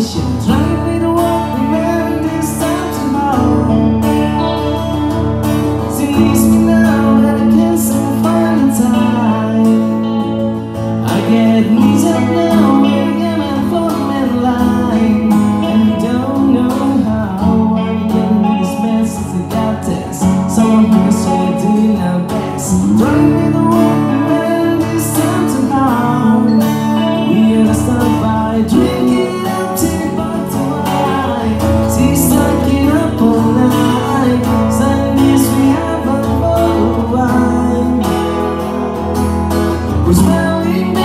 现在 was telling me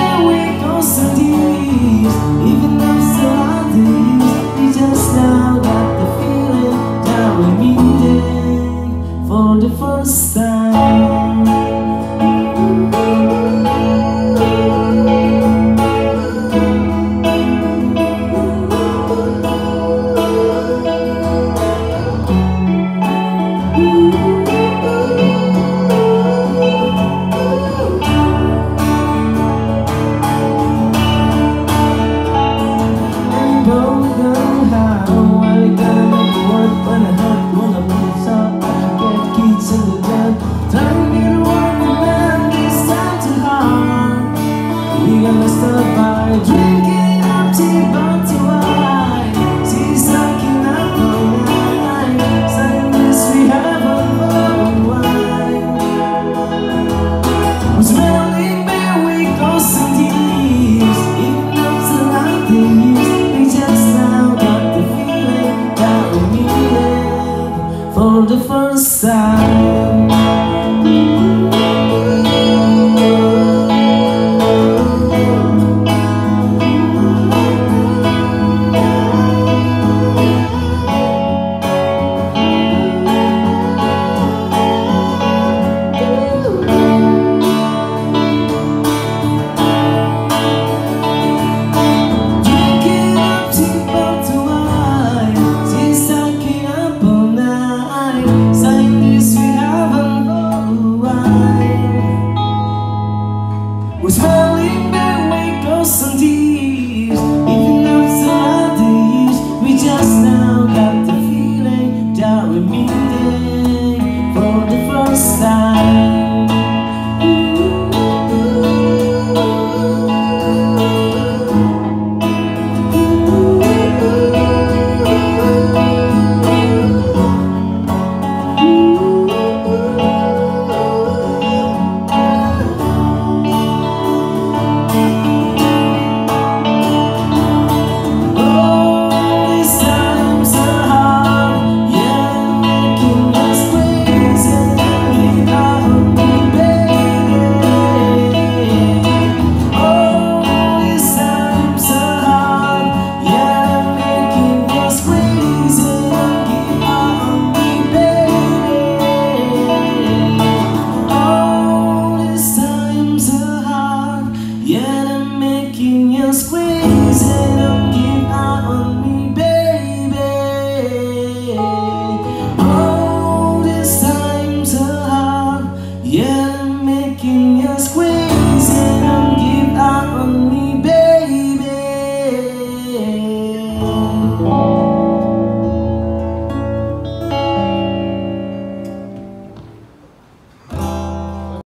We're smiling back, we close on Can you squeeze?